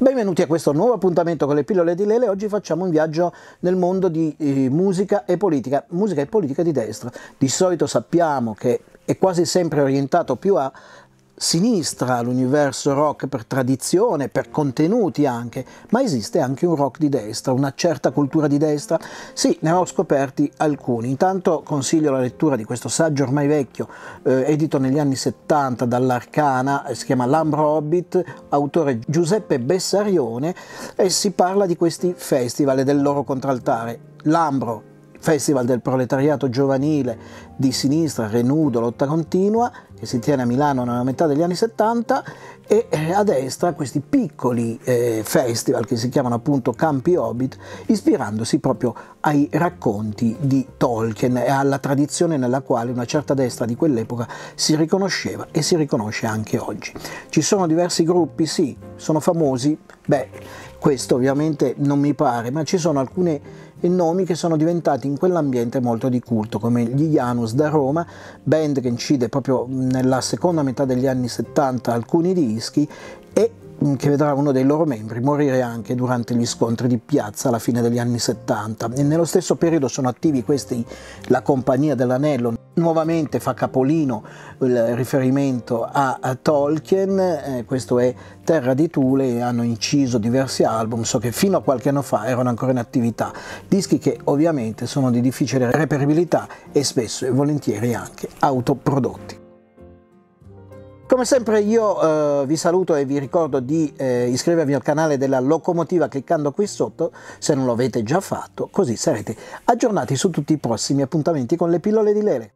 Benvenuti a questo nuovo appuntamento con le pillole di Lele. Oggi facciamo un viaggio nel mondo di eh, musica e politica, musica e politica di destra. Di solito sappiamo che è quasi sempre orientato più a sinistra l'universo rock per tradizione, per contenuti anche, ma esiste anche un rock di destra, una certa cultura di destra? Sì, ne ho scoperti alcuni. Intanto consiglio la lettura di questo saggio ormai vecchio, eh, edito negli anni 70 dall'Arcana, si chiama Lambro Hobbit, autore Giuseppe Bessarione, e si parla di questi festival e del loro contraltare. Lambro Festival del proletariato giovanile di sinistra, Renudo, lotta continua, che si tiene a Milano nella metà degli anni 70 e eh, a destra questi piccoli eh, festival che si chiamano appunto Campi Hobbit, ispirandosi proprio ai racconti di Tolkien e alla tradizione nella quale una certa destra di quell'epoca si riconosceva e si riconosce anche oggi. Ci sono diversi gruppi, sì, sono famosi, beh, questo ovviamente non mi pare, ma ci sono alcune nomi che sono diventati in quell'ambiente molto di culto, come gli Janus da Roma, band che incide proprio nella seconda metà degli anni 70 alcuni dischi e Mm, che vedrà uno dei loro membri morire anche durante gli scontri di piazza alla fine degli anni 70 e nello stesso periodo sono attivi questi la Compagnia dell'Anello nuovamente fa capolino il riferimento a, a Tolkien eh, questo è Terra di Tule hanno inciso diversi album so che fino a qualche anno fa erano ancora in attività. Dischi che ovviamente sono di difficile reperibilità e spesso e volentieri anche autoprodotti. Come sempre io eh, vi saluto e vi ricordo di eh, iscrivervi al canale della Locomotiva cliccando qui sotto. Se non lo avete già fatto, così sarete aggiornati su tutti i prossimi appuntamenti con le pillole di Lele.